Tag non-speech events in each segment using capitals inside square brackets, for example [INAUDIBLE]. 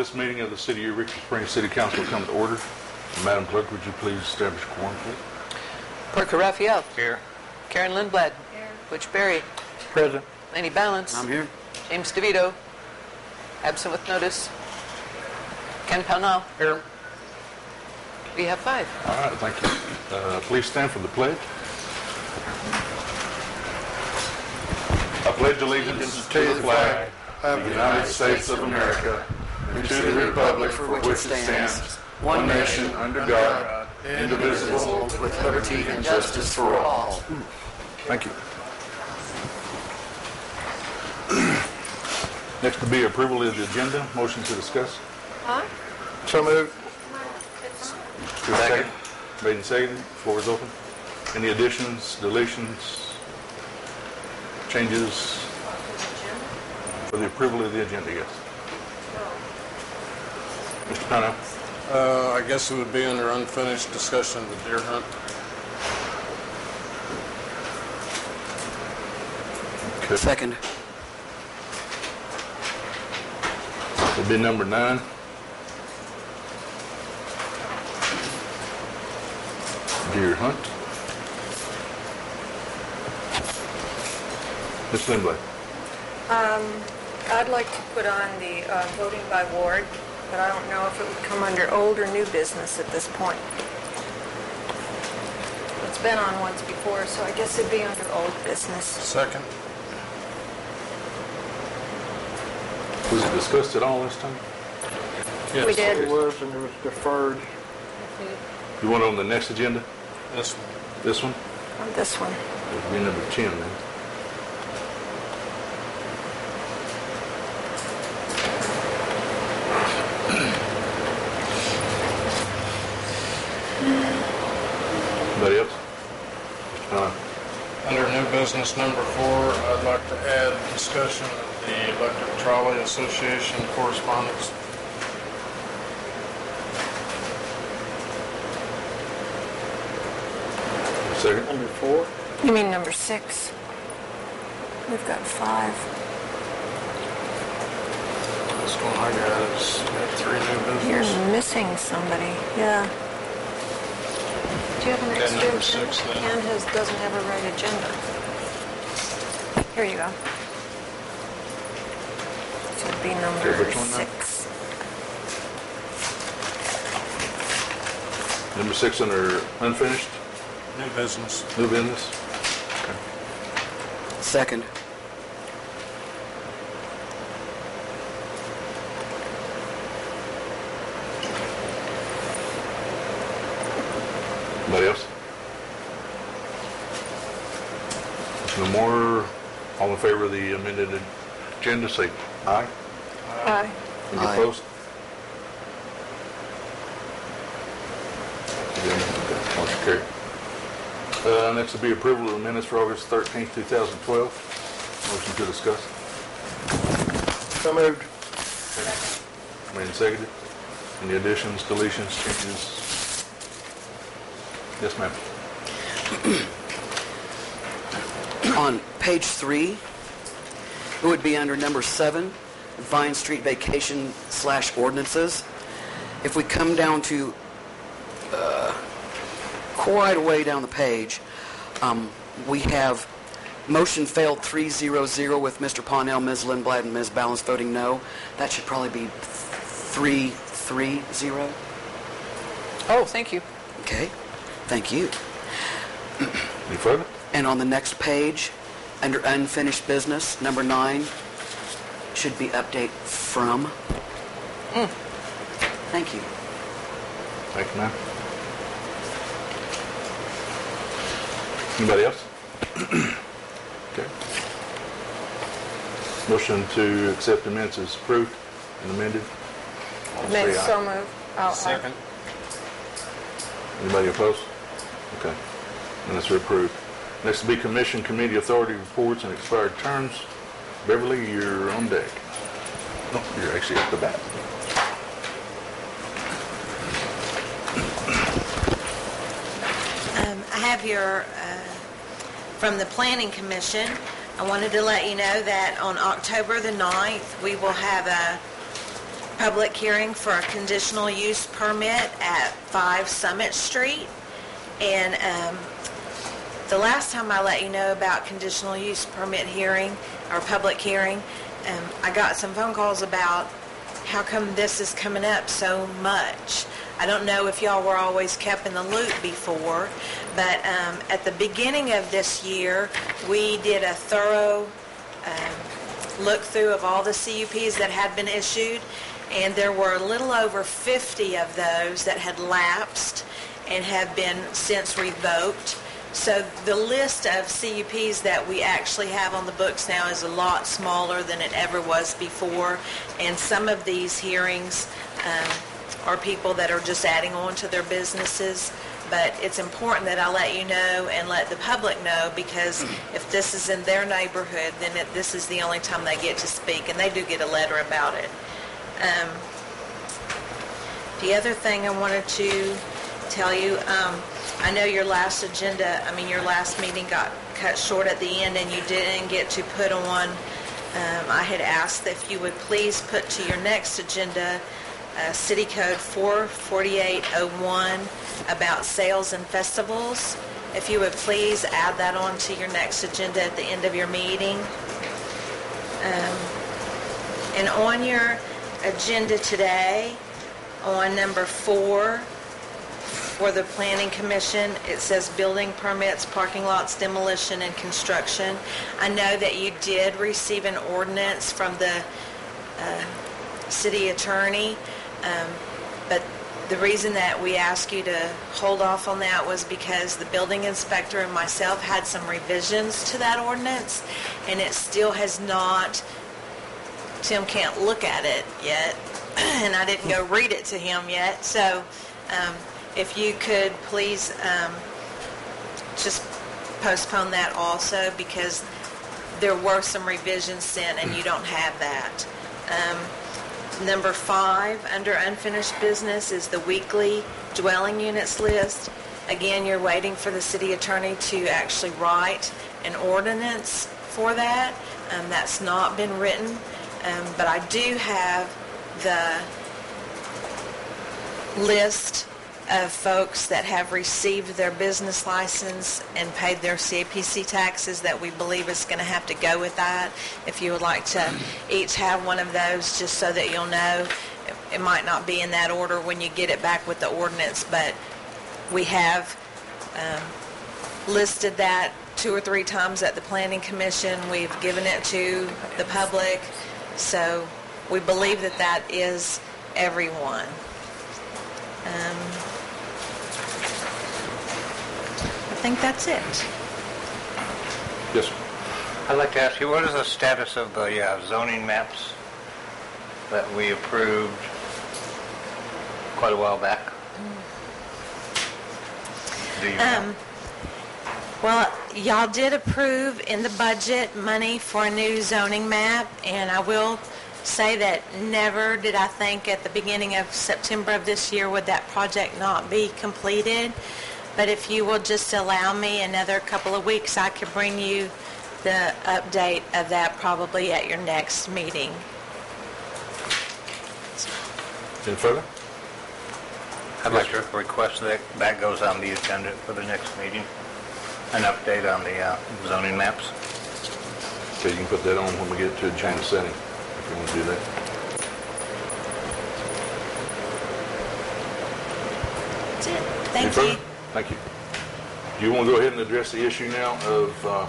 This meeting of the City of Eureka Springs City Council will come to order. Madam Clerk, would you please establish quorum, please? Parker Raphael. Here. Karen Lindblad. Butch Berry. Present. Laney Ballance. I'm here. James DeVito. Absent with notice. Ken Pownall. Here. We have five. All right, thank you. Uh, Please stand for the pledge. I pledge allegiance to the flag of the United States of America and to the republic for which it stands, one nation, under God, indivisible, with liberty and justice for all. Thank you. Next will be approval of the agenda. Motion to discuss. So moved. Second. Made and seconded. Floor is open. Any additions, deletions, changes for the approval of the agenda? Yes. Mr. Pownall? Uh, I guess it would be under unfinished discussion of the deer hunt. Okay. Second. It'd be number nine. Deer hunt. Ms. Lindblad? I'd like to put on the uh, voting by ward, but I don't know if it would come under old or new business at this point. It's been on once before, so I guess it'd be under old business. Second. Was it discussed at all this time? Yes. We did. It was, and it was deferred. You want it on the next agenda? This one. This one? On this one. It'll be number 10 then. Anybody else? Mr. Pine? Under new business number four, I'd like to add discussion of the Electric Trolley Association correspondence. Second? Number four? You mean number six? We've got five. This one I got is got three new business. You're missing somebody, yeah. Do you have an Okay, extra number six then. Ken has, doesn't have a right agenda. Here you go. So it'd be number which one now? six. Number six under unfinished, New business. new business? Second. Anybody else? If no more, all in favor of the amended agenda, say aye. Aye. Any Aye. opposed? Okay, Motion carried. Uh, Next will be approval of the minutes for August 13th, 2012. Motion to discuss. So moved. Made and seconded. Any additions, deletions, changes? Yes, ma'am. On page three, it would be under number seven, Vine Street Vacation slash ordinances. If we come down to uh, quite a way down the page, um, we have motion failed 3-0-0 with Mr. Pownall, Ms. Lindblad, and Ms. Ballance voting no. That should probably be 3-3-0. Oh, thank you. Okay, thank you. Any further? And on the next page, under unfinished business, number nine, should be update from. Hmm. Thank you. Thank you, ma'am. Anybody else? [CLEARS THROAT] Okay. Motion to accept the minutes is approved and amended. All say Made aye. so moved. Oh, aye. Second. Anybody opposed? Okay. Minutes are approved. Next will be commission committee authority reports and expired terms. Beverly, you're on deck. No, you're actually at the bat. Um, I have your, uh, from the Planning Commission, I wanted to let you know that on October the 9th, we will have a public hearing for a conditional use permit at 5 Summit Street. And um, the last time I let you know about conditional use permit hearing, or public hearing, um, I got some phone calls about how come this is coming up so much. I don't know if y'all were always kept in the loop before, but um, at the beginning of this year, we did a thorough um, look-through of all the CUPs that had been issued, and there were a little over 50 of those that had lapsed and have been since revoked. So the list of CUPs that we actually have on the books now is a lot smaller than it ever was before. And some of these hearings um, are people that are just adding on to their businesses. But it's important that I let you know and let the public know because if this is in their neighborhood, then it, this is the only time they get to speak. And they do get a letter about it. Um, the other thing I wanted to tell you, um, I know your last agenda, I mean, your last meeting got cut short at the end and you didn't get to put on, um, I had asked if you would please put to your next agenda, uh, City Code 44801 about sales and festivals. If you would please add that on to your next agenda at the end of your meeting. Um, And on your agenda today, on number four, for the Planning Commission, it says building permits, parking lots, demolition, and construction. I know that you did receive an ordinance from the uh, city attorney, um, but the reason that we asked you to hold off on that was because the building inspector and myself had some revisions to that ordinance, and it still has not Tim can't look at it yet, [CLEARS THROAT] and I didn't go read it to him yet. So um, if you could please um, just postpone that also because there were some revisions sent and you don't have that. Um, Number five, under unfinished business, is the weekly dwelling units list. Again, you're waiting for the city attorney to actually write an ordinance for that. Um, That's not been written, Um, but I do have the list of folks that have received their business license and paid their CAPC taxes that we believe is going to have to go with that. If you would like to each have one of those, just so that you'll know, it- might not be in that order when you get it back with the ordinance, but we have um, listed that two or three times at the Planning Commission. We've given it to the public, so we believe that that is everyone. Um, I think that's it. Yes, sir. I'd like to ask you, what is the status of the uh, zoning maps that we approved quite a while back? Do you know? Um, Well, y'all did approve in the budget money for a new zoning map, and I will say that never did I think at the beginning of September of this year would that project not be completed. But if you will just allow me another couple of weeks, I could bring you the update of that probably at your next meeting. Any further? I'd like to request that that goes on the agenda for the next meeting, an update on the uh, zoning maps. Okay, you can put that on when we get to agenda setting, if you want to do that. That's it. Thank you. Thank you. Do you want to go ahead and address the issue now of uh,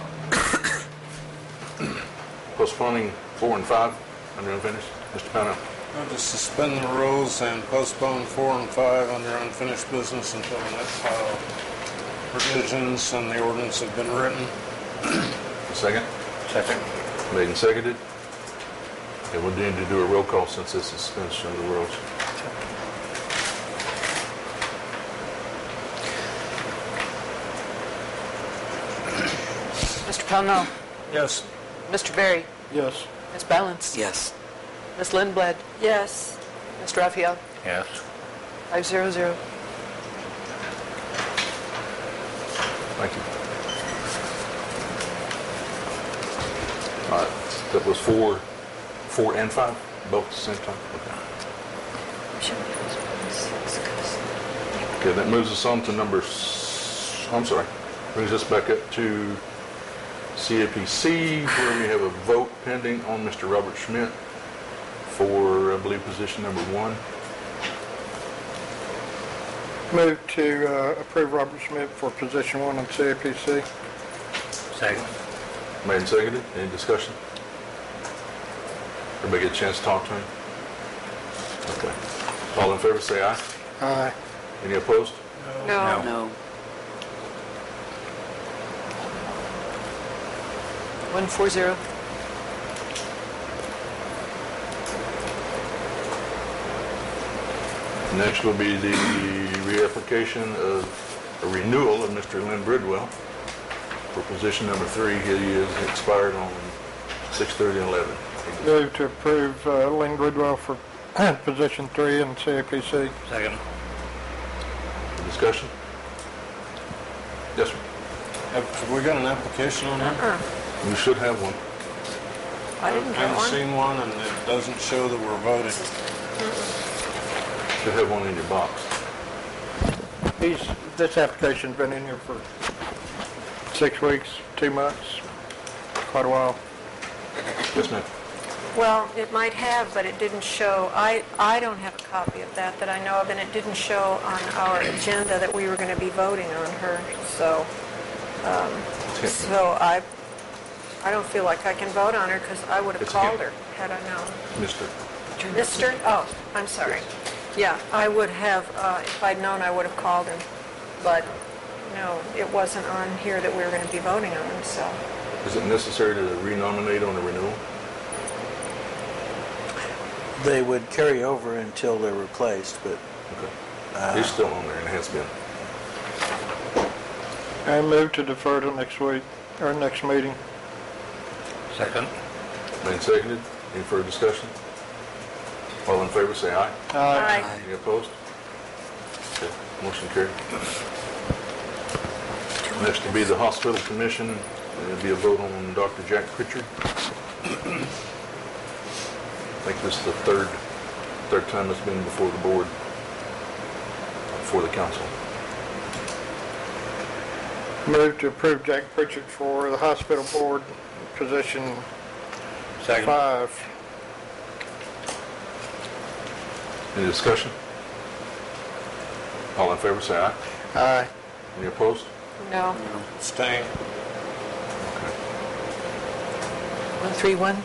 [COUGHS] postponing four and five under unfinished? Mr. Pownall? I'll just suspend the rules and postpone four and five under unfinished business until the next file revisions and the ordinance have been written. Second? Second. Made and seconded. And we'll need to do a roll call since this is suspension of the rules. Mr. Pownall, Yes. Mr. Berry, Yes. Ms. Ballance, Yes. Ms. Lindblad, Yes. Mr. Raphael, Yes. five zero zero. Thank you. All right, that was four, four and five, both at the same time? Okay. Okay, that moves us on to number, s- I'm sorry, brings us back up to CAPC, where we have a vote pending on Mr. Robert Schmidt for, I believe, position number one. Move to uh, approve Robert Schmidt for position one on CAPC. Second. Made and seconded. Any discussion? Everybody get a chance to talk to him? Okay. All in favor, say aye. Aye. Any opposed? No. No. One four zero. Next will be the reapplication of, a renewal of Mr. Lynn Bridwell for position number three. He is expired on 6/30/11. Move to approve uh, Lynn Bridwell for [CLEARS THROAT] position three in CAPC. Second. Discussion? Yes, sir. Have have we got an application on that? You should have one. I didn't get haven't one. seen one, and it doesn't show that we're voting. Should have one in your box. He's, this application's been in here for six weeks, two months, quite a while. Yes, ma'am. Well, it might have, but it didn't show, I, I don't have a copy of that that I know of, and it didn't show on our agenda that we were going to be voting on her, so, um, so I, I don't feel like I can vote on her because I would have It's called her had I known. Mister. Mister? Oh, I'm sorry. Yeah, I would have, uh, if I'd known, I would have called him, but no, it wasn't on here that we were going to be voting on him, so. Is it necessary to renominate on the renewal? They would carry over until they're replaced, but Okay. He's still on there and has been. I move to defer till next week, or next meeting. Second. Made and seconded. Any further discussion? All in favor, say aye. Aye. Any opposed? Okay, motion carried. Next will be the hospital commission. It'll be a vote on Dr. Jack Pritchard. I think this is the third, third time it's been before the board, before the council. Move to approve Jack Pritchard for the hospital board, position Second. five. Any discussion? All in favor, say aye. Aye. Any opposed? No. Staying. Okay. One three one.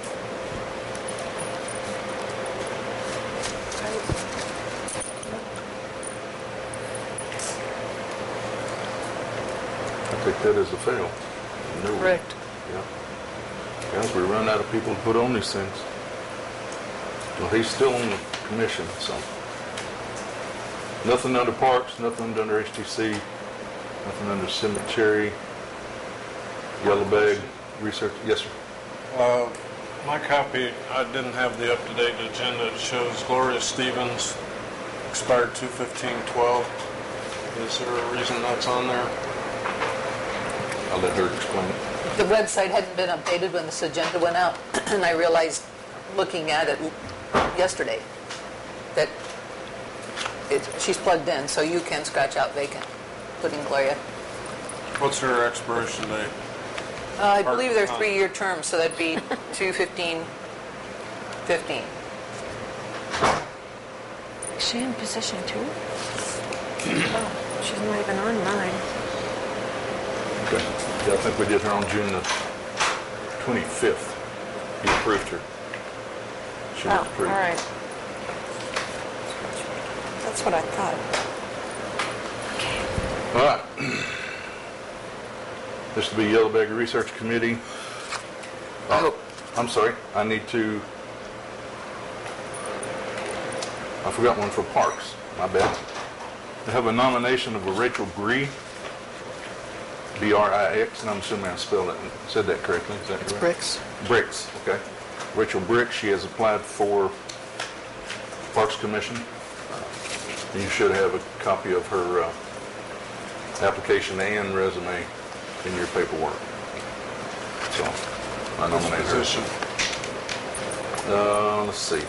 I think that is a fail. No. Correct. Yeah. Guys, we run out of people to put on these things. Well, he's still on the commission, so. Nothing under parks, nothing under HDC, nothing under cemetery, yellow bag, research, yes, sir. Uh, My copy, I didn't have the up-to-date agenda. It shows Gloria Stevens expired 2/15/12. Is there a reason that's on there? I'll let her explain it. The website hadn't been updated when this agenda went out, [CLEARS THROAT] and I realized, looking at it yesterday, that it, she's plugged in, so you can scratch out vacant, putting Gloria. What's her expiration date? Uh, I believe they're three-year terms, so that'd be [LAUGHS] 2 15 15 Is she in position two? [CLEARS THROAT] Oh, she's not even on mine. Okay. Yeah, I think we did her on June the 25th. You approved her. She was Oh, all approved. right. That's what I thought. All right. This will be Yellow Bag Research Committee. Oh, I'm sorry, I need to, I forgot one for Parks, my bad. I have a nomination of a Rachel Bree, B-R-I-X, and I'm assuming I spelled it, said that correctly, is that correct? Bricks. Bricks, okay. Rachel Brick, she has applied for Parks Commission. You should have a copy of her uh, application and resume in your paperwork. So, I nominate her. Position. Uh, let's see.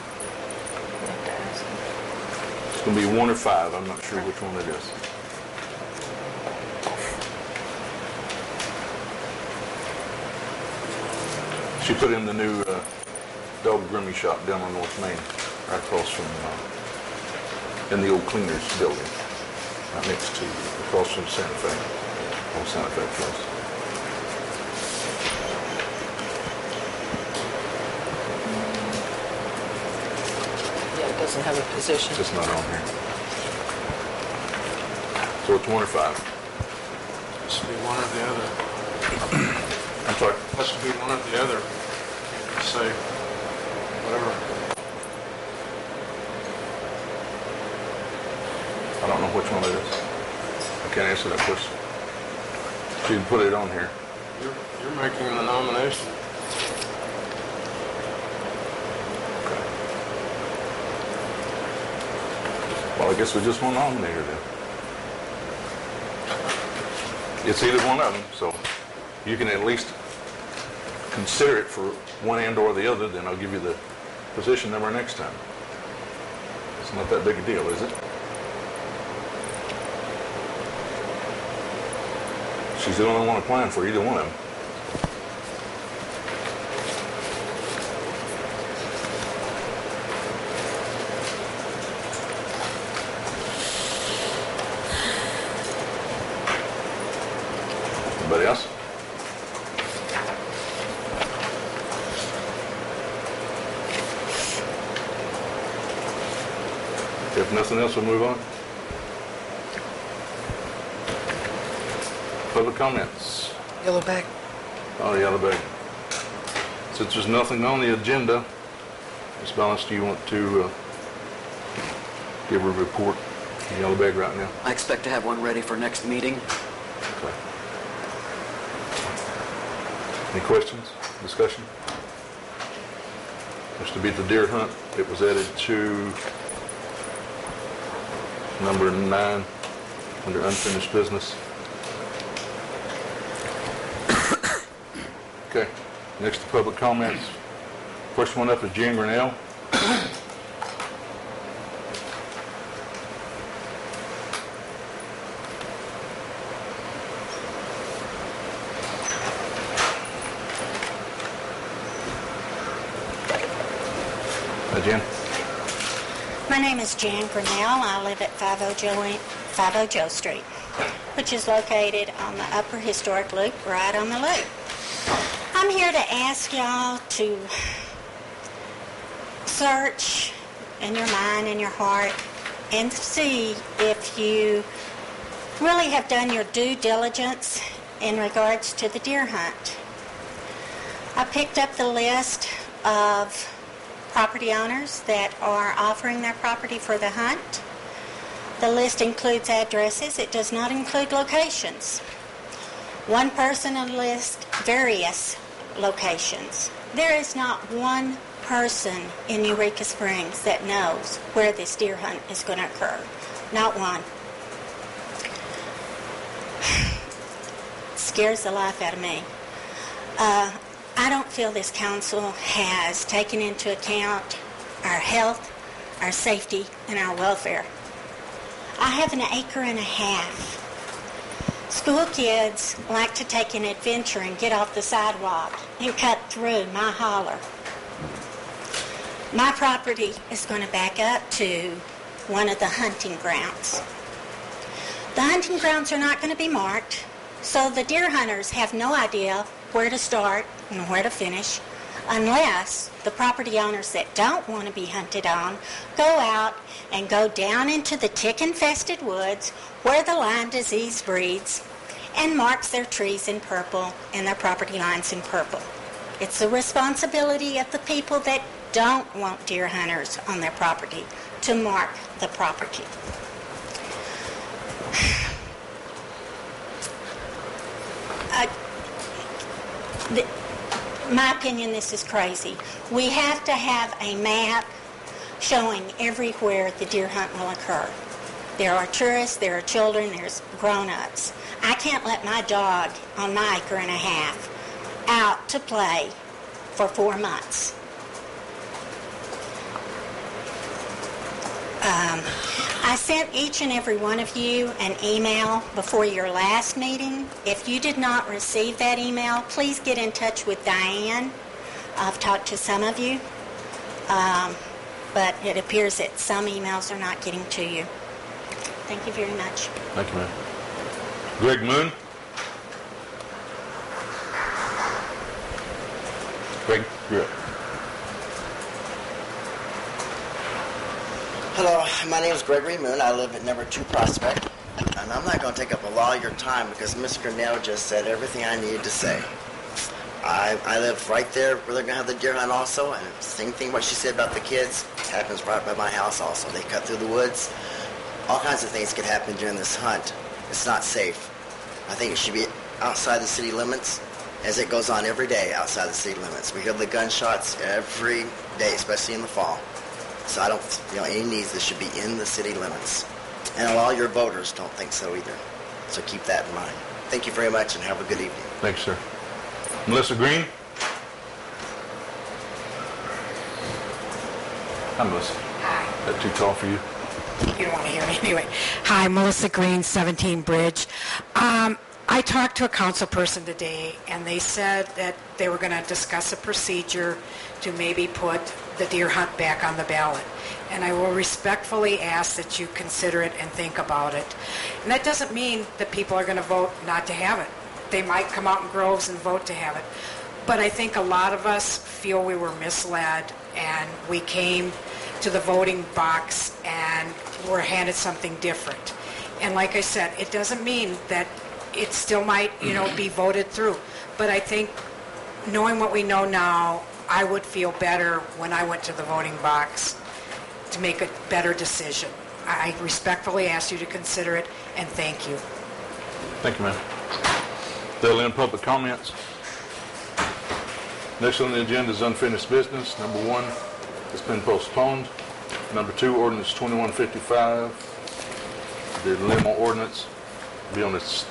It's gonna be one or five, I'm not sure which one it is. She put in the new uh, dog grooming shop down on North Main, right across from, uh, in the old cleaners building, right next to, across from Santa Fe, on Santa Fe Place. Yeah, it doesn't have a position. It's not on here. So it's one or five. Has to be one or the other. [CLEARS THROAT] I'm sorry. Has to be one or the other. Say, whatever. I don't know which one it is. I can't answer that question. You can put it on here. You're, you're making the nomination. Okay. Well, I guess we just won't nominate her then. It's either one of them, so you can at least consider it for one and or the other, then I'll give you the position number next time. It's not that big a deal, is it? She's the only one applying for either one of them. Anybody else? If nothing else, we'll move on. Public comments. Yellow bag. Oh, yellow bag. Since there's nothing on the agenda, Ms. Ballance, do you want to uh, give a report on yellow bag right now? I expect to have one ready for next meeting. Okay. Any questions, discussion? Just to beat the deer hunt, it was added to number nine, under unfinished business. [COUGHS] Okay, next to public comments. First one up is Jan Grinnell. Hi, Jan. My name is Jan Grinnell. I live at 50 Joe, 50 Joe Street, which is located on the Upper Historic Loop, right on the loop. I'm here to ask y'all to search in your mind and your heart and see if you really have done your due diligence in regards to the deer hunt. I picked up the list of property owners that are offering their property for the hunt. The list includes addresses. It does not include locations. One person will list various locations. There is not one person in Eureka Springs that knows where this deer hunt is going to occur. Not one. [SIGHS] Scares the life out of me. Uh, I don't feel this council has taken into account our health, our safety, and our welfare. I have an acre and a half. School kids like to take an adventure and get off the sidewalk and cut through my holler. My property is going to back up to one of the hunting grounds. The hunting grounds are not going to be marked, so the deer hunters have no idea where to start and where to finish unless the property owners that don't want to be hunted on go out and go down into the tick-infested woods where the Lyme disease breeds and marks their trees in purple and their property lines in purple. It's the responsibility of the people that don't want deer hunters on their property to mark the property. [SIGHS] Uh, the, my opinion, this is crazy. We have to have a map showing everywhere the deer hunt will occur. There are tourists, there are children, there's grown-ups. I can't let my dog on my acre and a half out to play for four months. Um, I sent each and every one of you an email before your last meeting. If you did not receive that email, please get in touch with Diane. I've talked to some of you, um, but it appears that some emails are not getting to you. Thank you very much. Thank you, ma'am. Greg Moon? Greg, you're up. Hello, my name is Gregory Moon. I live at number two Prospect. And I'm not going to take up a lot of your time because Mr. Cornell just said everything I needed to say. I, I live right there where they're going to have the deer hunt also. And same thing what she said about the kids happens right by my house also. They cut through the woods. All kinds of things could happen during this hunt. It's not safe. I think it should be outside the city limits as it goes on every day outside the city limits. We hear the gunshots every day, especially in the fall. So I don't, you know, any needs that should be in the city limits. And a lot of your voters don't think so either. So keep that in mind. Thank you very much and have a good evening. Thanks, sir. Melissa Green? Hi, Melissa. Hi. That too tall for you? You don't want to hear me [LAUGHS] anyway. Hi, Melissa Green, 17 Bridge. Um, I talked to a council person today, and they said that they were going to discuss a procedure to maybe put the deer hunt back on the ballot. And I will respectfully ask that you consider it and think about it. And that doesn't mean that people are going to vote not to have it. They might come out in groves and vote to have it. But I think a lot of us feel we were misled, and we came to the voting box and were handed something different. And like I said, it doesn't mean that it still might, you know, be voted through. But I think knowing what we know now, I would feel better when I went to the voting box to make a better decision. I respectfully ask you to consider it, and thank you. Thank you, ma'am. That'll end public comments. Next on the agenda is unfinished business. Number one, it's been postponed. Number two, ordinance 2155, the limo ordinance, be on its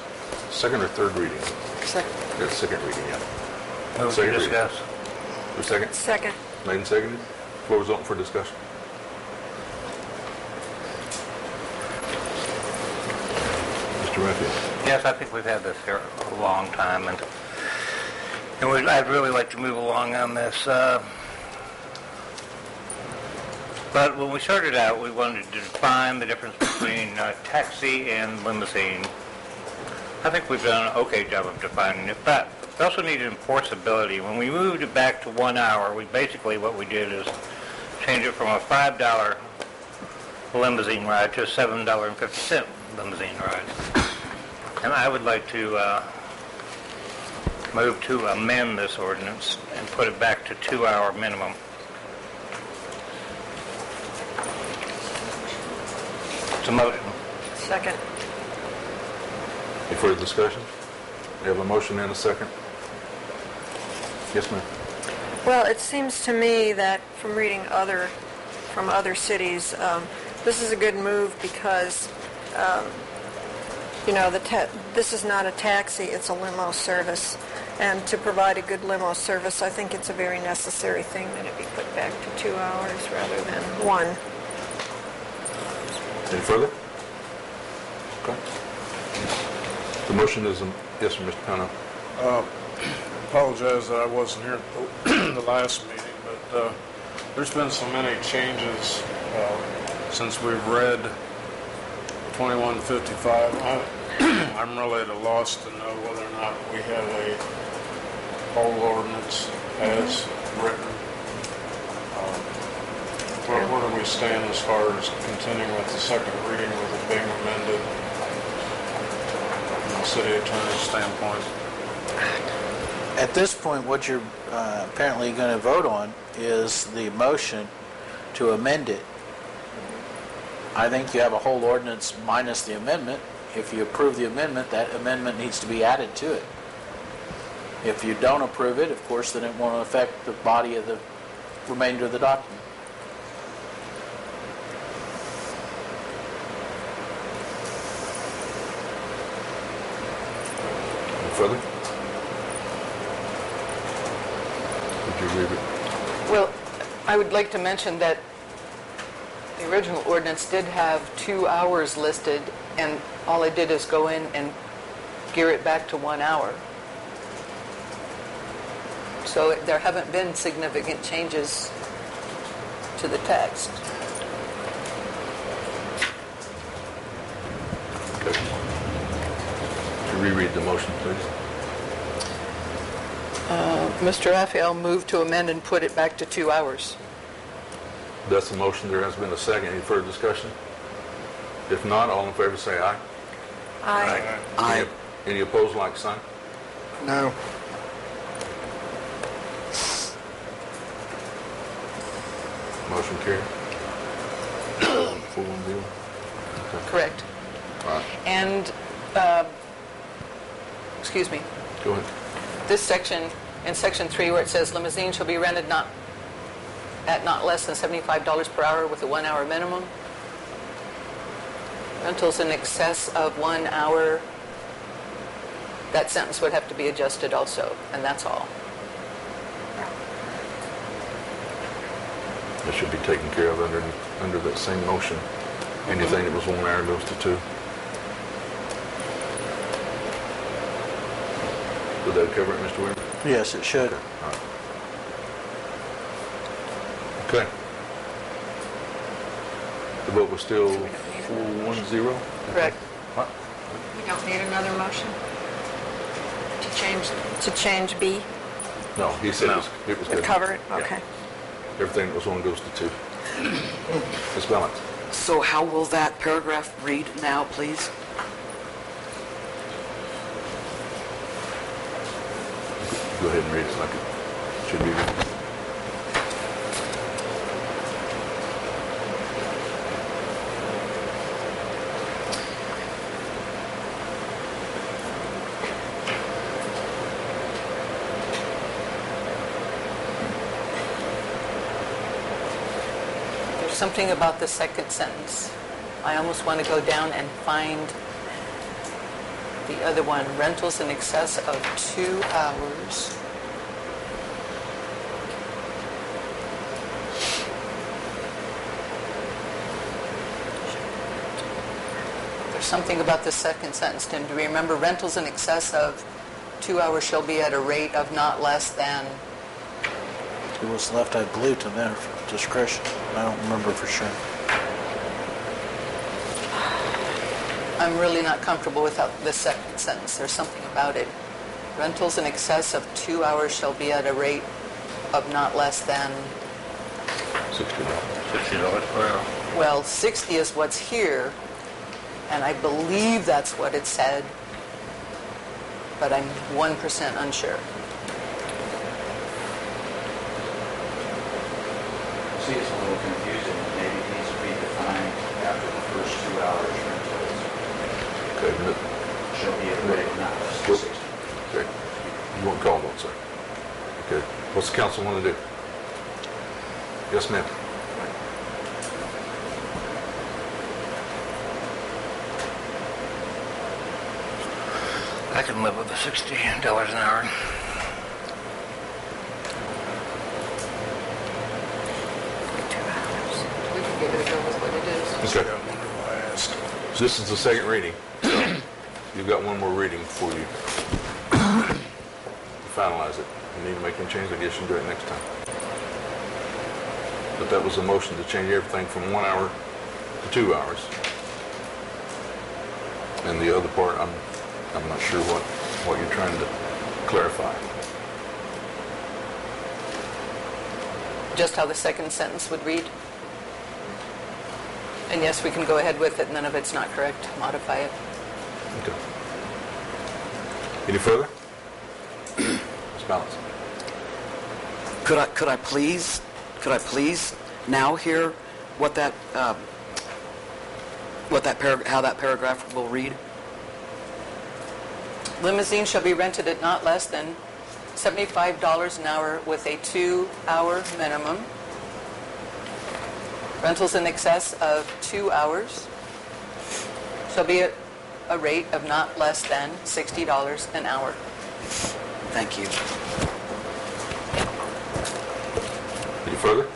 second or third reading? Second. Yeah, second reading, yeah. Move to Second reading. discuss. For second? Second. Made and seconded. Floor is open for discussion. Mr. Murphy? Yes, I think we've had this here a long time, and, and we, I'd really like to move along on this. Uh, but when we started out, we wanted to define the difference between uh, taxi and limousine. I think we've done an okay job of defining it, but we also needed enforceability. When we moved it back to one hour, we basically what we did is change it from a five dollar limousine ride to a seven dollar and fifty cent limousine ride. And I would like to uh, move to amend this ordinance and put it back to two-hour minimum. It's a motion. Second. Any further discussion? We have a motion and a second. Yes, ma'am. Well, it seems to me that from reading other, from other cities, um, this is a good move because, um, you know, the ta- this is not a taxi, it's a limo service. And to provide a good limo service, I think it's a very necessary thing that it be put back to two hours rather than one. Any further? Okay. The motion is, um, yes, Mr. Pownall. Uh, Apologize that I wasn't here at the- [CLEARS THROAT] the last meeting, but uh, there's been so many changes uh, since we've read 2155. I- [CLEARS THROAT] I'm really at a loss to know whether or not we have a whole ordinance as written. Um, Where where do we stand as far as continuing with the second reading with it being amended from the city attorney's standpoint? At this point, what you're uh, apparently going to vote on is the motion to amend it. I think you have a whole ordinance minus the amendment. If you approve the amendment, that amendment needs to be added to it. If you don't approve it, of course, then it won't affect the body of the remainder of the document. Further? Would you read it? Well, I would like to mention that The original ordinance did have two hours listed, and all I did is go in and gear it back to one hour. So there haven't been significant changes to the text. Okay. To reread the motion, please. Uh, Mr. Raphael moved to amend and put it back to two hours. That's the motion. There has been a second. Any further discussion? If not, all in favor say aye. Aye. Aye. Any any opposed, like sign? No. Motion carried. Four one zero. Correct. All right, And, uh, excuse me, go ahead. this section, in section three where it says limousine shall be rented not, at not less than $75 per hour with a one-hour minimum. Rentals in excess of one hour, that sentence would have to be adjusted also, and that's all. That should be taken care of under, under that same motion. Anything that was one hour goes to two. Would that cover it, Mr. Weaver? Yes, it should. Okay. The vote was still four one zero? Correct. What? We don't need another motion to change, to change B, No, he said it was, it was to good. cover it? Yeah. Okay. Everything that was one goes to two. Ms. Ballance? So how will that paragraph read now, please? Go ahead and read it like it should be written. There's something about the second sentence. I almost want to go down and find the other one, rentals in excess of two hours. There's something about the second sentence, Tim. Do you remember rentals in excess of two hours shall be at a rate of not less than It was left, I believe, to their discretion. I don't remember for sure. I'm really not comfortable with how- the second sentence. There's something about it. Rentals in excess of two hours shall be at a rate of not less than, Sixty dollars. $60 per hour. well, 60 is what's here, and I believe that's what it said, but I'm 1% unsure. See, it's a little confusing, maybe it needs to be defined after the first two hours rentals Okay, but- shall be at a rate not less than Whoop. 60. okay. You won't call vote, sir. Okay. What's the council want to do? Yes, ma'am. I can live with the $60 an hour. We can give it a go with what it is. Okay. I wonder why I asked. So this is the second reading. So [COUGHS] You've got one more reading for you [COUGHS] finalize it. You need to make any change, I guess you can do it next time. But that was a motion to change everything from one hour to two hours. And the other part, I'm, I'm not sure what, what you're trying to clarify. Just how the second sentence would read. And yes, we can go ahead with it, none of it's not correct, modify it. Okay. Any further? Ms. Ballance? Could I, could I please, could I please now hear what that, uh, what that how that paragraph will read? Limousine shall be rented at not less than $75 an hour with a two-hour minimum. Rentals in excess of two hours shall be at a rate of not less than $60 an hour. Thank you. Any further?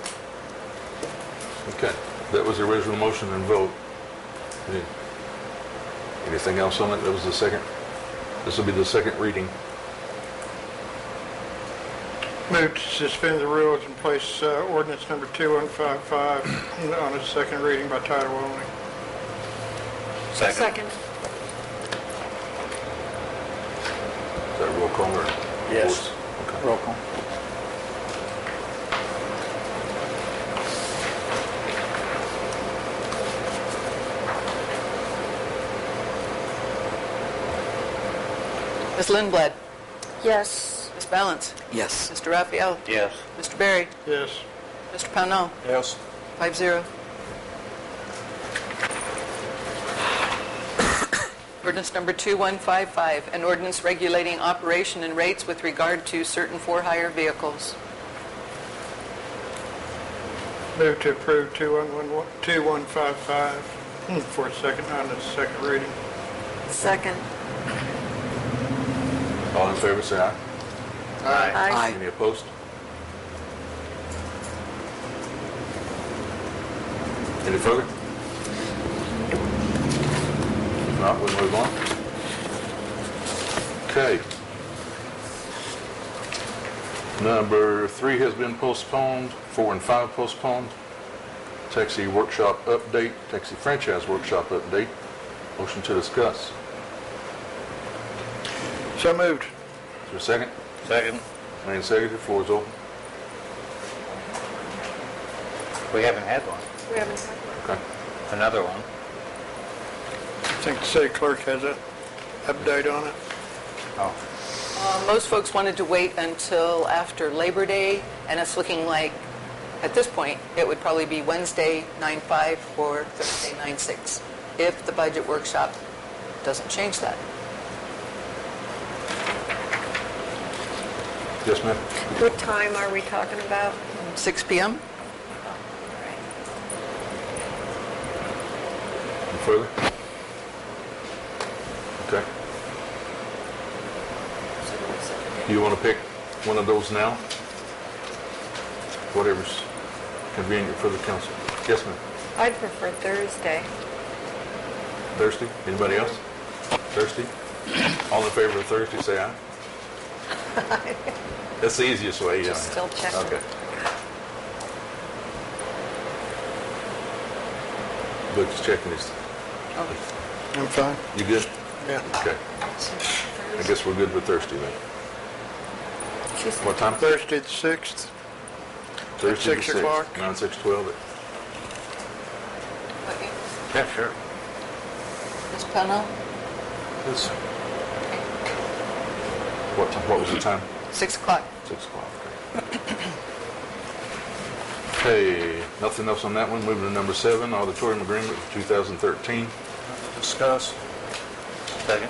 Okay. That was the original motion and vote. Any- Anything else on it? That was the second? This will be the second reading. Move to suspend the rules and place uh, ordinance number 2155 on its second reading by title only. Second. Is that a roll call or? Yes. Okay. Roll call. Ms. Lindblad? Yes. Ms. Ballance? Yes. Mr. Raphael? Yes. Mr. Berry? Yes. Mr. Pownall? Yes. Five zero. Ordinance number 2155, an ordinance regulating operation and rates with regard to certain for-hire vehicles. Move to approve 2111 2155 hmm, for a second, on its second reading. Second. All in favor, say aye. Aye. Aye. Any opposed? Any further? If not, we'll move on. Okay. Number three has been postponed, four and five postponed. Taxi workshop update, taxi franchise workshop update. Motion to discuss. So moved. Is there a second? Second. Made and seconded, floor is open. We haven't had one. We haven't had one. Okay. Another one. I think the city clerk has an update on it. Oh. Uh, Most folks wanted to wait until after Labor Day, and it's looking like, at this point, it would probably be Wednesday, 9/5, or Thursday, 9/6, if the budget workshop doesn't change that. Yes, ma'am? What time are we talking about? 6 PM? Any further? Okay. Do You want to pick one of those now? Whatever's convenient for the council. Yes, ma'am. I'd prefer Thursday. Thursday? Anybody else? Thursday? All in favor of Thursday, say aye. [LAUGHS] That's the easiest way, yeah. Just still checking. Okay. Luke's checking his, I'm fine. you good? Yeah. Okay. I guess we're good with Thursday then. She's- What time? Thursday the 6th. Thursday the Six o'clock. 6th, 9, 6, 12. Yeah, sure. Ms. Pownall? Yes. What time, what was the time? 6 o'clock. 6 o'clock. okay. [COUGHS] Okay, nothing else on that one. Moving to number seven, auditorium agreement for 2013. Discuss. Second.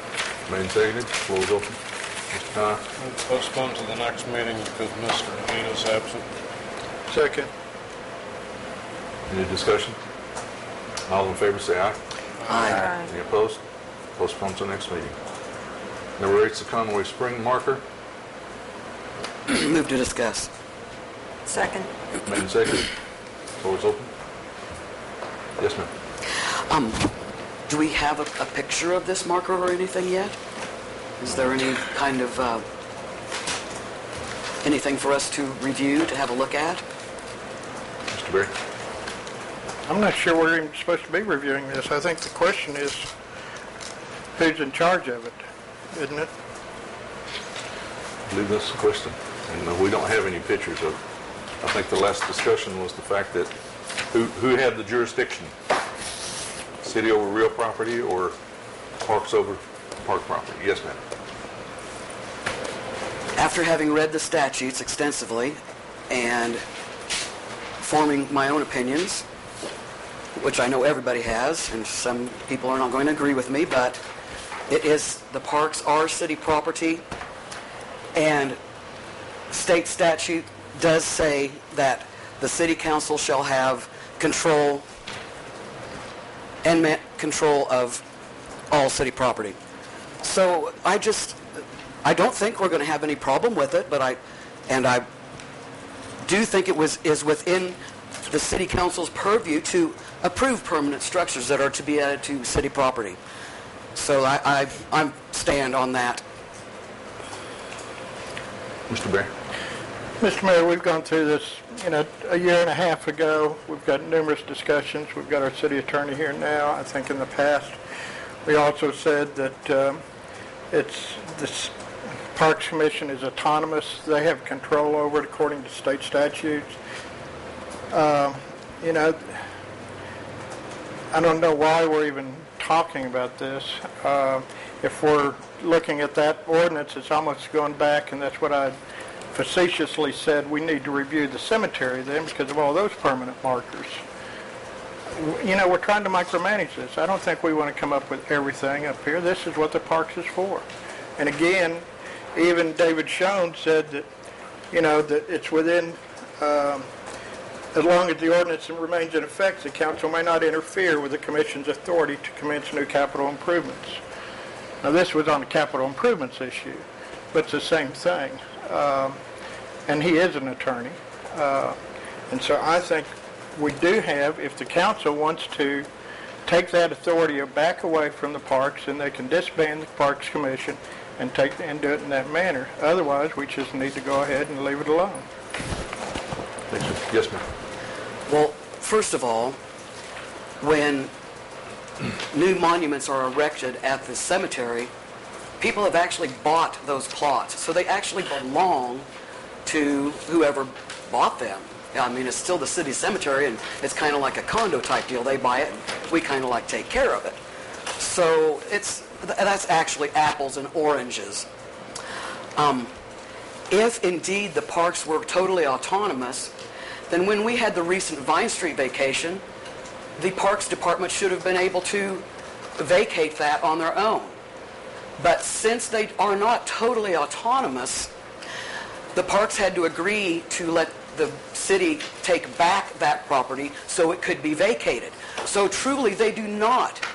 Made and seconded, floor is open. Mr. Ty, We'll Postpone to the next meeting because Mr. Anita's absent. Second. any discussion? All in favor, say aye. Aye. Any opposed? Postpone to the next meeting. Number eight's the Conway Spring marker. [CLEARS THROAT] Move to discuss. Second. Made and seconded, floor is open. Yes, ma'am. Um, do we have a, a picture of this marker or anything yet? Is there any kind of, uh, anything for us to review, to have a look at? Mr. Berry? I'm not sure we're even supposed to be reviewing this. I think the question is who's in charge of it, isn't it? I believe that's the question. And uh, we don't have any pictures of, I think the last discussion was the fact that who, who had the jurisdiction? City over real property or parks over park property? Yes, ma'am. After having read the statutes extensively and forming my own opinions, which I know everybody has, and some people are not going to agree with me, but it is, the parks are city property, and state statute does say that the city council shall have control and control of all city property. So I just, I don't think we're going to have any problem with it, but I, and I do think it was, is within the city council's purview to approve permanent structures that are to be added to city property. So I, I, I stand on that. Mr. Berry? Mr. Mayor, we've gone through this, you know, a year and a half ago. We've got numerous discussions. We've got our city attorney here now. I think in the past, we also said that um, it's, this Parks Commission is autonomous. They have control over it according to state statutes. Um, You know, I don't know why we're even talking about this. Uh, If we're looking at that ordinance, it's almost going back, and that's what I facetiously said, we need to review the cemetery then because of all those permanent markers. You know, we're trying to micromanage this. I don't think we want to come up with everything up here. This is what the parks is for. And again, even David Schoen said that, you know, that it's within, um, as long as the ordinance remains in effect, the council may not interfere with the commission's authority to commence new capital improvements. Now, this was on the capital improvements issue, but it's the same thing. Um, And he is an attorney. Uh, And so I think we do have, if the council wants to take that authority back away from the parks, then they can disband the Parks Commission and take, and do it in that manner. Otherwise, we just need to go ahead and leave it alone. Yes, ma'am. Well, first of all, when new monuments are erected at the cemetery, people have actually bought those plots. So they actually belong to whoever bought them. I mean, it's still the city cemetery, and it's kind of like a condo type deal. They buy it, and we kind of like take care of it. So it's that's actually apples and oranges. Um, if indeed the parks were totally autonomous, then when we had the recent Vine Street vacation, the Parks Department should have been able to vacate that on their own. But since they are not totally autonomous, the parks had to agree to let the city take back that property so it could be vacated. So truly, they do not,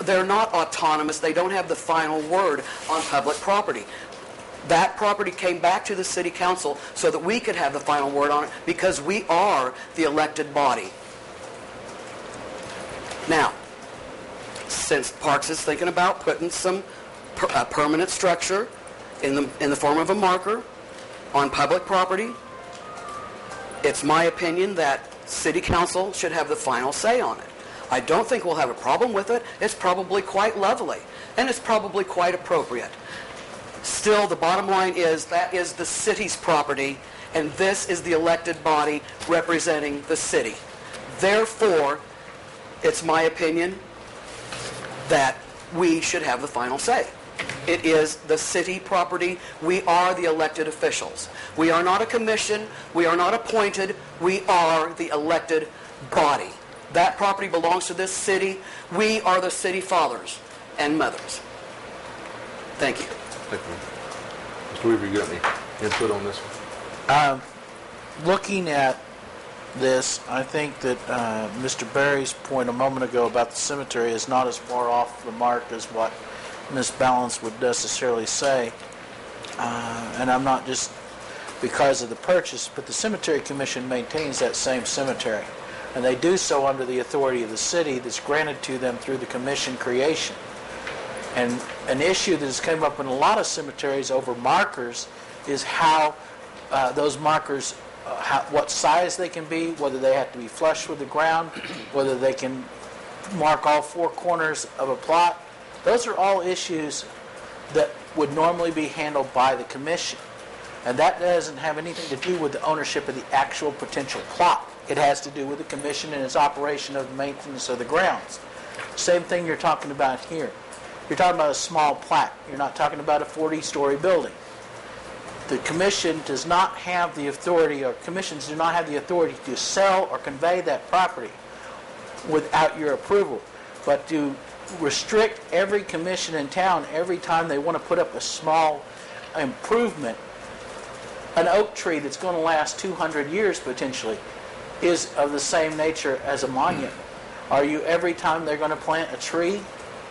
they're not autonomous. They don't have the final word on public property. That property came back to the city council so that we could have the final word on it because we are the elected body. Now, since Parks is thinking about putting some per, a permanent structure in the in the form of a marker on public property, it's my opinion that city council should have the final say on it. I don't think we'll have a problem with it. It's probably quite lovely, and it's probably quite appropriate. Still, the bottom line is that is the city's property, and this is the elected body representing the city. Therefore, it's my opinion that we should have the final say. It is the city property. We are the elected officials. We are not a commission. We are not appointed. We are the elected body. That property belongs to this city. We are the city fathers and mothers. Thank you. Thank you. Mr. Weaver, you got any input on this one? Um, looking at this, I think that uh, Mr. Berry's point a moment ago about the cemetery is not as far off the mark as what Ms. Ballance would necessarily say. Uh, and I'm not just because of the purchase, but the Cemetery Commission maintains that same cemetery. And they do so under the authority of the city that's granted to them through the commission creation. And an issue that has come up in a lot of cemeteries over markers is how uh, those markers, uh, how, what size they can be, whether they have to be flush with the ground, [CLEARS THROAT] whether they can mark all four corners of a plot. Those are all issues that would normally be handled by the commission. And that doesn't have anything to do with the ownership of the actual potential plot. It has to do with the commission and its operation of the maintenance of the grounds. Same thing you're talking about here. You're talking about a small plat. You're not talking about a 40-story building. The commission does not have the authority, or commissions do not have the authority to sell or convey that property without your approval. But to restrict every commission in town every time they want to put up a small improvement, an oak tree that's going to last 200 years potentially, is of the same nature as a monument. Are you every time they're going to plant a tree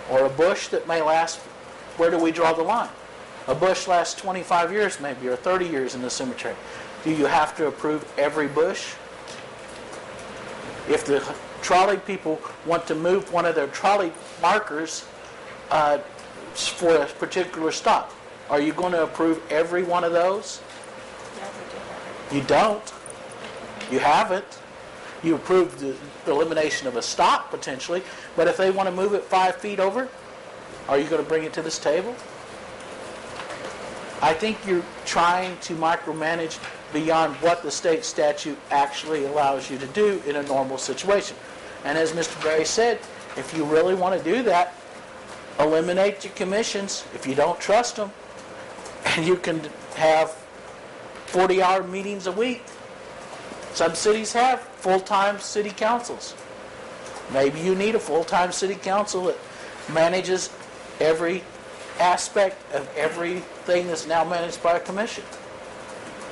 or a bush that may last, where do we draw the line? A bush lasts 25 years maybe, or 30 years in the cemetery. Do you have to approve every bush? If the trolley people want to move one of their trolley markers uh, for a particular stop, are you going to approve every one of those? You don't. You haven't. You approved the the elimination of a stop potentially, but if they want to move it five feet over, are you going to bring it to this table? I think you're trying to micromanage beyond what the state statute actually allows you to do in a normal situation. And as Mr. Berry said, if you really want to do that, eliminate your commissions if you don't trust them, [LAUGHS] and you can have 40-hour meetings a week. Some cities have full-time city councils. Maybe you need a full-time city council that manages every aspect of everything that's now managed by a commission.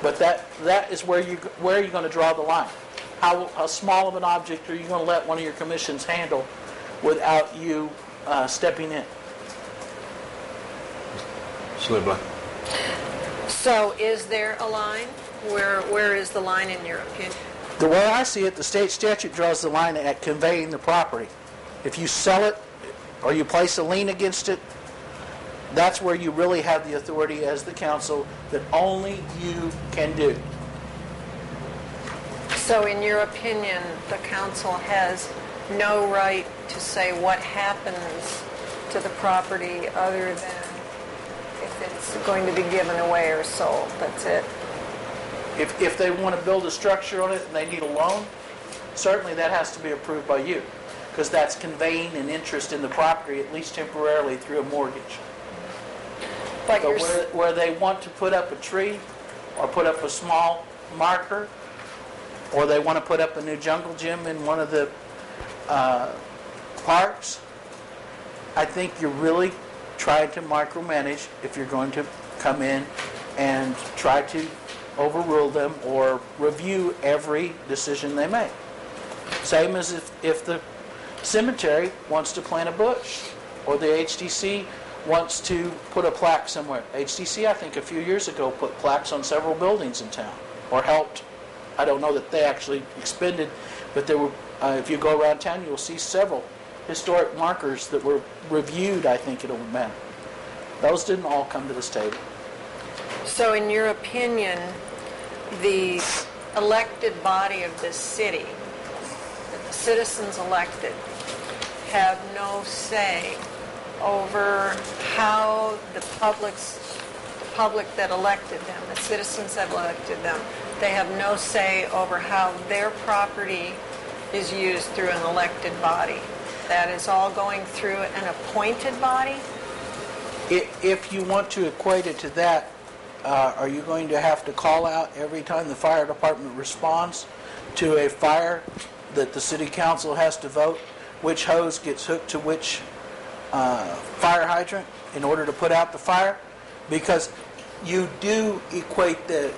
But that, that is where you, where are you going to draw the line? How, how small of an object are you going to let one of your commissions handle without you uh, stepping in? Slibla. So is there a line? Where, where is the line in your opinion? The way I see it, the state statute draws the line at conveying the property. If you sell it or you place a lien against it, that's where you really have the authority as the council that only you can do. So in your opinion, the council has no right to say what happens to the property other than if it's going to be given away or sold, that's it? If, if they want to build a structure on it and they need a loan, certainly that has to be approved by you, because that's conveying an interest in the property, at least temporarily, through a mortgage. But But where, where they want to put up a tree, or put up a small marker, or they want to put up a new jungle gym in one of the uh, parks, I think you're really trying to micromanage if you're going to come in and try to overrule them or review every decision they make. Same as if, if the cemetery wants to plant a bush, or the HDC wants to put a plaque somewhere. HDC, I think, a few years ago put plaques on several buildings in town, or helped. I don't know that they actually expended, but there were. Uh, if you go around town, you'll see several historic markers that were reviewed. I think in a manner. Those didn't all come to this table. So in your opinion, the elected body of this city, the citizens elected, have no say over how the public's, the public that elected them, the citizens that elected them, they have no say over how their property is used through an elected body. That is all going through an appointed body? If you want to equate it to that, uh, are you going to have to call out every time the fire department responds to a fire that the city council has to vote which hose gets hooked to which uh, fire hydrant in order to put out the fire? Because you do equate the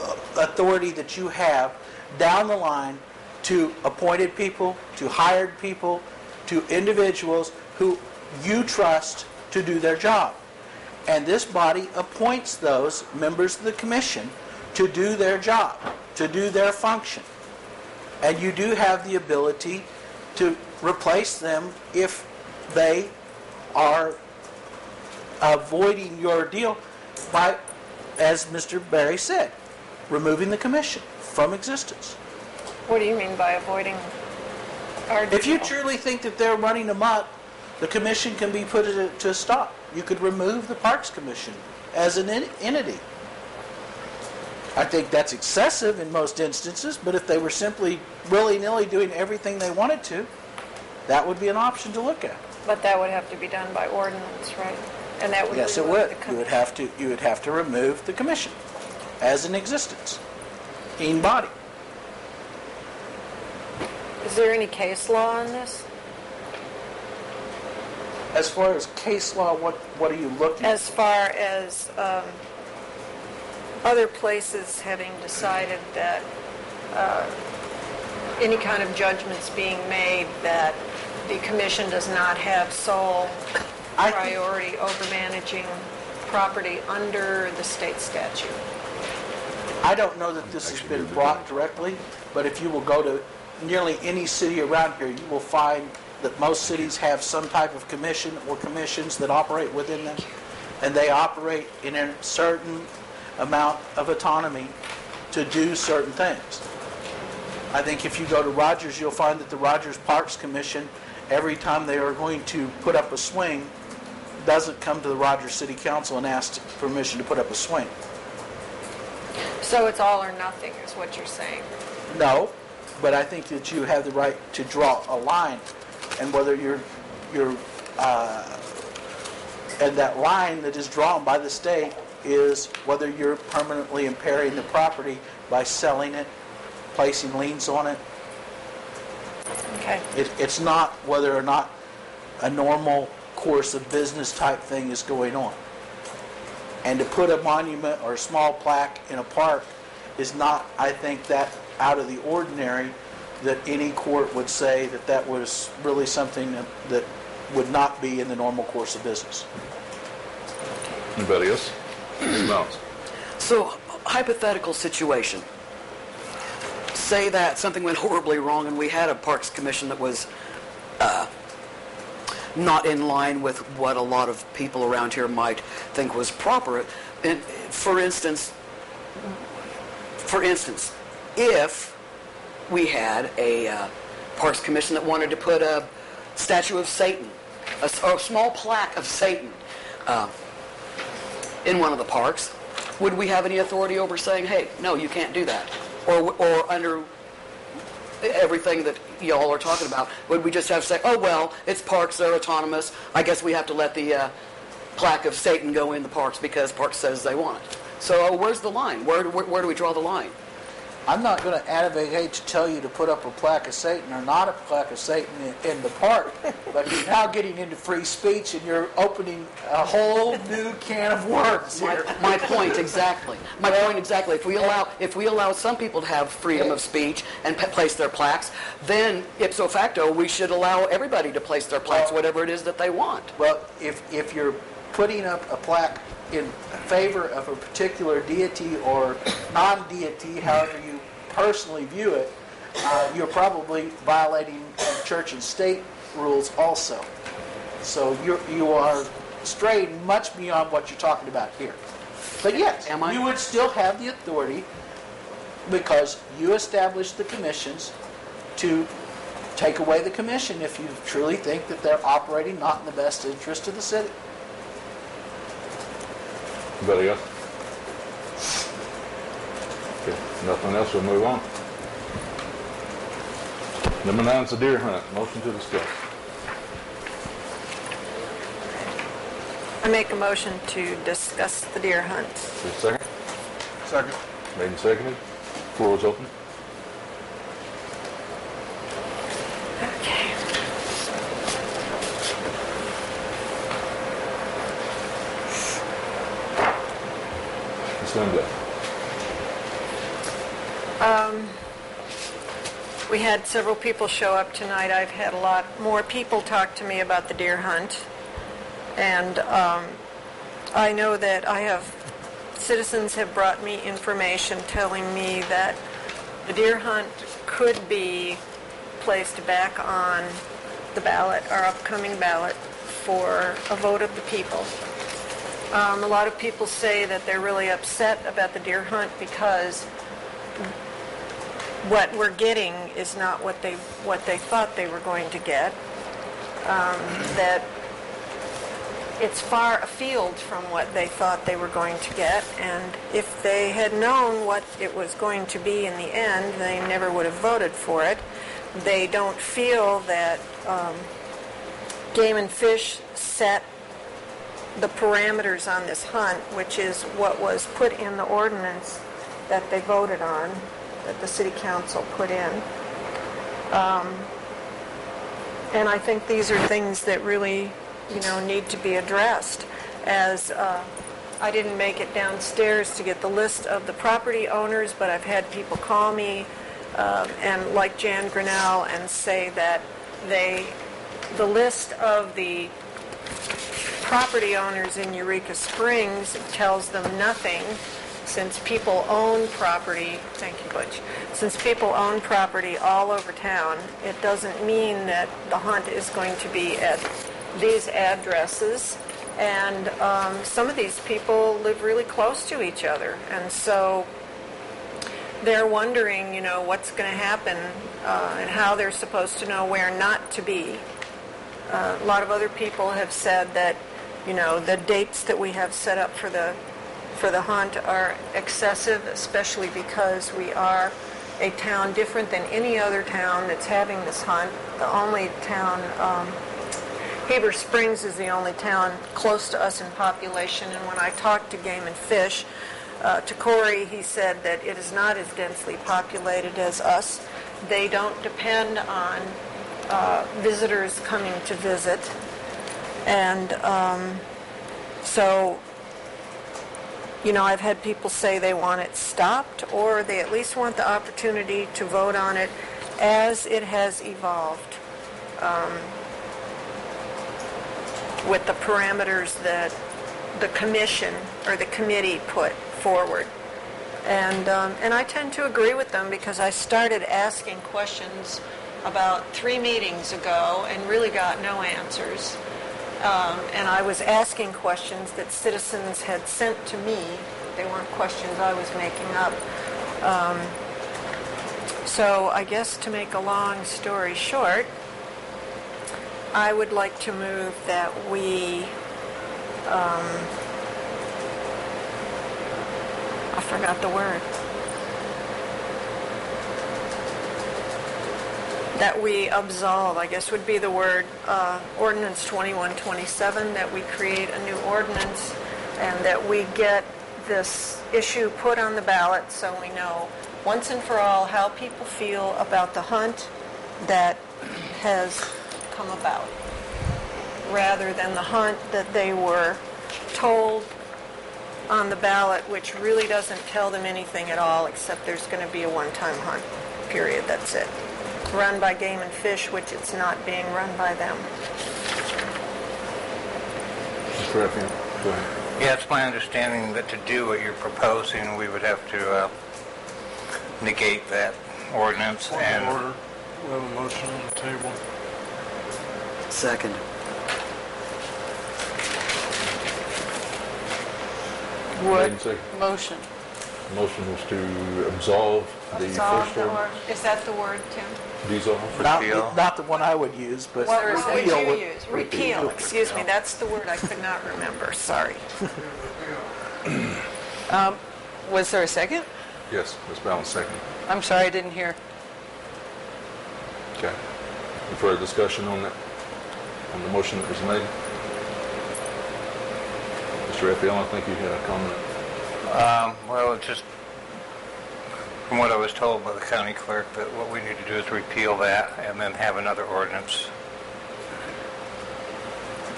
uh, authority that you have down the line to appointed people, to hired people, to individuals who you trust to do their job. And this body appoints those members of the commission to do their job, to do their function. And you do have the ability to replace them if they are avoiding your deal by, as Mr. Berry said, removing the commission from existence. What do you mean by avoiding our If you truly think that they're running amok, the commission can be put to a stop. You could remove the Parks Commission as an en- entity. I think that's excessive in most instances, but if they were simply willy-nilly doing everything they wanted to, that would be an option to look at. But that would have to be done by ordinance, right? And that would Yes, it would. You would have to, you would have to remove the commission as an existence, in body. Is there any case law on this? As far as case law, what, what are you looking at? As far as um, other places having decided that uh, any kind of judgments being made that the commission does not have sole I priority over managing property under the state statute. I don't know that this has been brought directly, but if you will go to nearly any city around here, you will find that most cities have some type of commission or commissions that operate within them, and they operate in a certain amount of autonomy to do certain things. I think if you go to Rogers, you'll find that the Rogers Parks Commission, every time they are going to put up a swing, doesn't come to the Rogers City Council and ask permission to put up a swing. So it's all or nothing is what you're saying? No, but I think that you have the right to draw a line, and whether you're, you're, uh, and that line that is drawn by the state is whether you're permanently impairing the property by selling it, placing liens on it. Okay. It, it's not whether or not a normal course of business type thing is going on. And to put a monument or a small plaque in a park is not, I think, that out of the ordinary that any court would say that that was really something that, that would not be in the normal course of business. Anybody else? Ms. Mounts? So, hypothetical situation. Say that something went horribly wrong and we had a Parks Commission that was uh, not in line with what a lot of people around here might think was proper. And for instance, for instance, if we had a uh, Parks Commission that wanted to put a statue of Satan, a, a small plaque of Satan, uh, in one of the parks, would we have any authority over saying, hey, no, you can't do that? Or, or under everything that y'all are talking about, would we just have to say, oh, well, it's parks, they're autonomous, I guess we have to let the uh, plaque of Satan go in the parks because parks says they want it. So uh, where's the line? Where, where, where do we draw the line? I'm not going to advocate to tell you to put up a plaque of Satan or not a plaque of Satan in, in the park, [LAUGHS] but you're now getting into free speech and you're opening a whole new can of worms My, my point exactly. My point exactly. If we allow if we allow some people to have freedom of speech and p- place their plaques, then ipso facto we should allow everybody to place their plaques, whatever it is that they want. Well, if, if you're putting up a plaque in favor of a particular deity or non-deity, however you personally view it, uh, you're probably violating church and state rules also. So you're, you are straying much beyond what you're talking about here. But yes, Am I? you would still have the authority because you established the commissions to take away the commission if you truly think that they're operating not in the best interest of the city. Anybody else? Okay, nothing else, we'll move on. Number nine is the deer hunt. Motion to discuss. I make a motion to discuss the deer hunt. Is there a second? Second. Made and seconded. Floor is open. Okay. Ms. Linda. We had several people show up tonight. I've had a lot more people talk to me about the deer hunt. And um, I know that I have, citizens have brought me information telling me that the deer hunt could be placed back on the ballot, our upcoming ballot, for a vote of the people. Um, a lot of people say that they're really upset about the deer hunt because what we're getting is not what they what they thought they were going to get. Um, that it's far afield from what they thought they were going to get, and if they had known what it was going to be in the end, they never would have voted for it. They don't feel that um, Game and Fish set the parameters on this hunt, which is what was put in the ordinance that they voted on, that the city council put in. Um, And I think these are things that really, you know, need to be addressed. As uh, I didn't make it downstairs to get the list of the property owners, but I've had people call me um, and like Jan Grinnell and say that they, the list of the property owners in Eureka Springs tells them nothing. Since people own property, thank you, Butch, since people own property all over town, it doesn't mean that the hunt is going to be at these addresses. And um, some of these people live really close to each other. And so they're wondering, you know, what's going to happen uh, and how they're supposed to know where not to be. Uh, a lot of other people have said that, you know, the dates that we have set up for the for the hunt are excessive, especially because we are a town different than any other town that's having this hunt. The only town, um, Heber Springs is the only town close to us in population, and when I talked to Game and Fish, uh, to Corey, he said that it is not as densely populated as us. They don't depend on uh, visitors coming to visit. And um, so, you know, I've had people say they want it stopped or they at least want the opportunity to vote on it as it has evolved um, with the parameters that the commission or the committee put forward. And, um, and I tend to agree with them because I started asking questions about three meetings ago and really got no answers. Um, and I was asking questions that citizens had sent to me. They weren't questions I was making up. Um, so I guess to make a long story short, I would like to move that we um, I forgot the word. That we absolve, I guess would be the word, uh, ordinance 2127, that we create a new ordinance and that we get this issue put on the ballot so we know once and for all how people feel about the hunt that has come about rather than the hunt that they were told on the ballot, which really doesn't tell them anything at all, except there's going to be a one-time hunt, period, that's it. Run by Game and Fish, which it's not being run by them. Mr. Effian, go ahead. Yeah, it's my understanding that to do what you're proposing, we would have to uh, negate that ordinance Point of and... order. We have a motion on the table. Second. Made Would, motion. Motion was to absolve the Absolve first the or- ordinance. Is that the word, Tim? Dissolve? Not, Repeal. not the one I would use, but What what would repeal you would- use? Repeal, excuse me, that's the word I could not remember, sorry. [LAUGHS] Um, Was there a second? Yes, Ms. Ballance, second. I'm sorry, I didn't hear. Okay. Any further discussion on that, on the motion that was made? Mr. Effian, I think you had a comment. Um, well, it's just, from what I was told by the county clerk, that what we need to do is repeal that and then have another ordinance.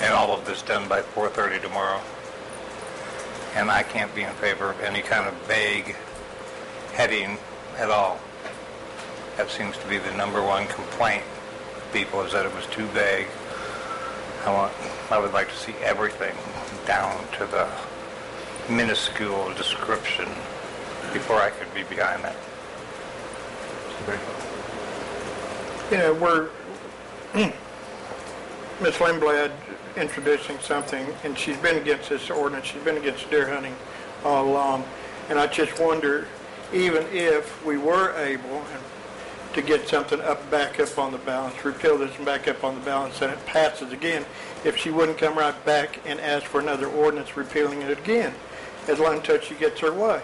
And all of this done by 4:30 tomorrow. And I can't be in favor of any kind of vague heading at all. That seems to be the number one complaint of people, is that it was too vague. I want, I would like to see everything down to the minuscule description before I could be behind that. You know, we're, [CLEARS THROAT] Ms. Lindblad introducing something, and she's been against this ordinance, she's been against deer hunting all along, and I just wonder, even if we were able to get something up, back up on the balance, repeal this and back up on the balance, and it passes again, if she wouldn't come right back and ask for another ordinance repealing it again, as long as she gets her way.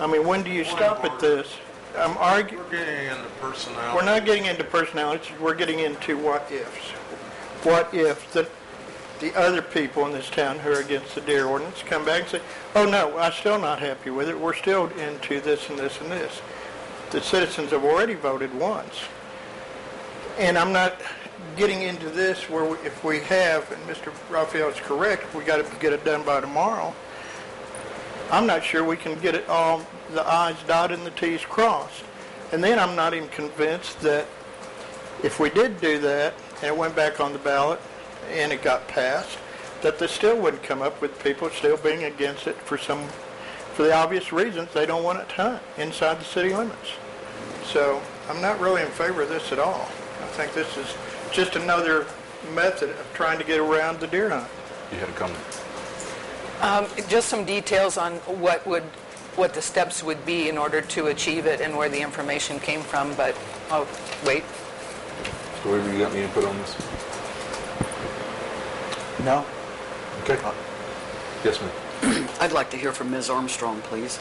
I mean, when do you stop at this? I'm arguing... We're getting into personality. We're not getting into personalities, we're getting into what ifs. What if the, the other people in this town who are against the deer ordinance come back and say, oh no, I'm still not happy with it, we're still into this and this and this. The citizens have already voted once. And I'm not getting into this where we- if we have, and Mr. Raphael is correct, we got to get it done by tomorrow. I'm not sure we can get it all, the i's dotted and the t's crossed. And then I'm not even convinced that if we did do that and it went back on the ballot and it got passed, that they still wouldn't come up with people still being against it for some, for the obvious reasons, they don't want it to hunt inside the city limits. So I'm not really in favor of this at all. I think this is just another method of trying to get around the deer hunt. You had a comment. Um, Just some details on what would, what the steps would be in order to achieve it and where the information came from, but, oh, wait. So Weaver, you got any input on this? No? Okay. Yes, ma'am. [CLEARS THROAT] I'd like to hear from Ms. Armstrong, please.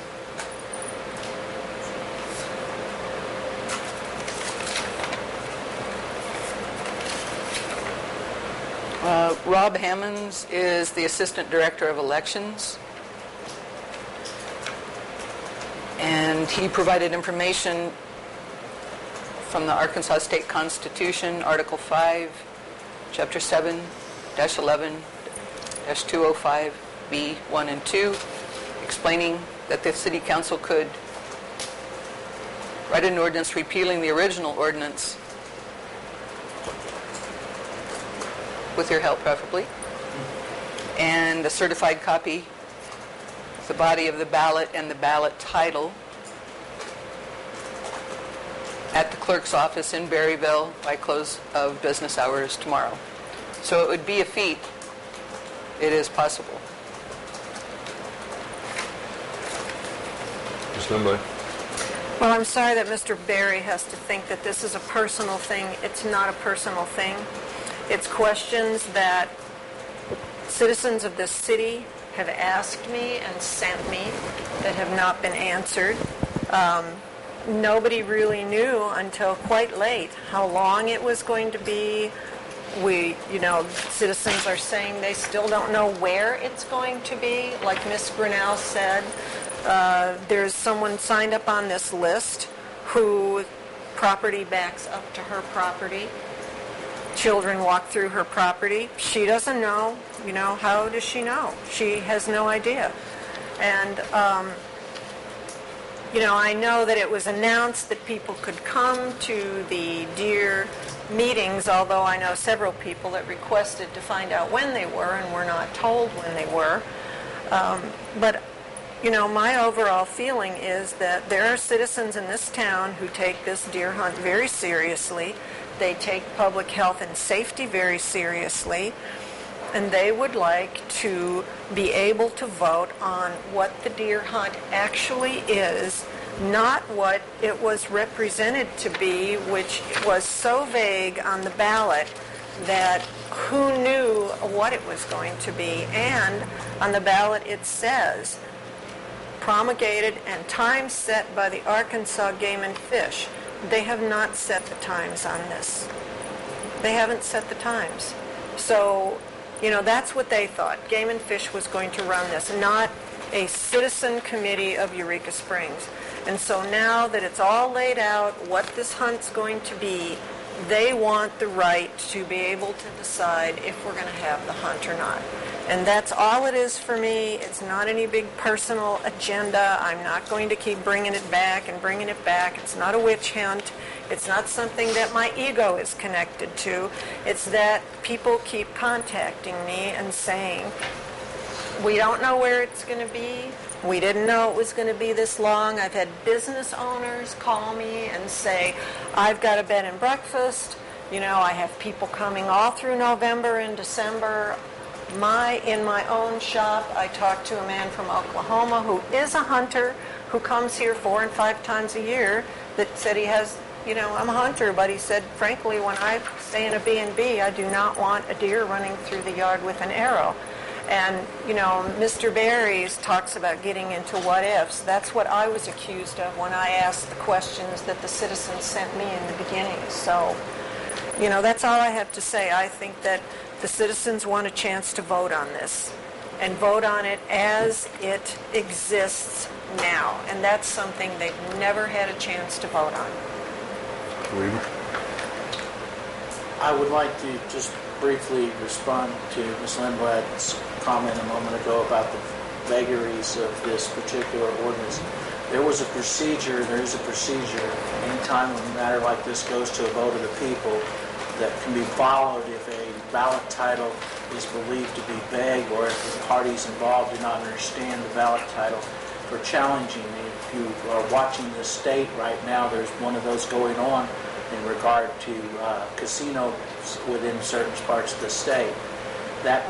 Uh, Rob Hammonds is the Assistant Director of Elections. And he provided information from the Arkansas State Constitution, Article 5, Chapter 7, dash 11, dash 205, B, 1 and 2, explaining that the city council could write an ordinance repealing the original ordinance with your help preferably, and a certified copy, the body of the ballot and the ballot title at the clerk's office in Berryville by close of business hours tomorrow. So it would be a feat. It is possible. Ms. Dunbar? Well, I'm sorry that Mr. Berry has to think that this is a personal thing. It's not a personal thing. It's questions that citizens of this city have asked me and sent me that have not been answered. Um, nobody really knew until quite late how long it was going to be. We, you know, citizens are saying they still don't know where it's going to be. Like Miss Grinnell said, uh, there's someone signed up on this list who property backs up to her property. Children walk through her property. She doesn't know. You know, how does she know? She has no idea. And, um, you know, I know that it was announced that people could come to the deer meetings, although I know several people that requested to find out when they were and were not told when they were. Um, but, you know, my overall feeling is that there are citizens in this town who take this deer hunt very seriously. They take public health and safety very seriously. And they would like to be able to vote on what the deer hunt actually is, not what it was represented to be, which was so vague on the ballot that who knew what it was going to be. And on the ballot it says, promulgated and time set by the Arkansas Game and Fish. They have not set the times on this. They haven't set the times. So, you know, that's what they thought. Game and Fish was going to run this, not a citizen committee of Eureka Springs. And so now that it's all laid out, what this hunt's going to be, they want the right to be able to decide if we're going to have the hunt or not. And that's all it is for me. It's not any big personal agenda. I'm not going to keep bringing it back and bringing it back. It's not a witch hunt. It's not something that my ego is connected to. It's that people keep contacting me and saying, we don't know where it's going to be. We didn't know it was going to be this long. I've had business owners call me and say, I've got a bed and breakfast. You know, I have people coming all through November and December. My in my own shop, I talked to a man from Oklahoma who is a hunter who comes here four and five times a year that said he has, you know, I'm a hunter, but he said, frankly, when I stay in a B&B, I do not want a deer running through the yard with an arrow. And, you know, Mr. Berry's talks about getting into what ifs. That's what I was accused of when I asked the questions that the citizens sent me in the beginning. So, you know, that's all I have to say. I think that the citizens want a chance to vote on this and vote on it as it exists now. And that's something they've never had a chance to vote on. Weaver? I would like to just briefly respond to Ms. Lindblad's comment a moment ago about the vagaries of this particular ordinance. There was a procedure, there is a procedure, anytime a matter like this goes to a vote of the people, that can be followed if a ballot title is believed to be vague or if the parties involved do not understand the ballot title. for challenging. If you are watching the state right now, there's one of those going on in regard to uh, casinos within certain parts of the state. That